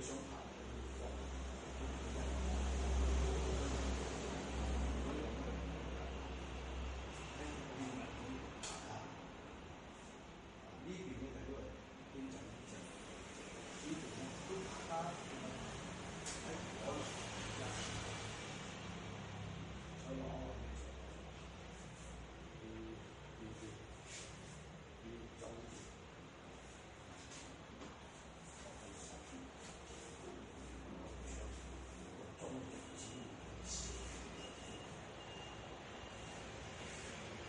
这种。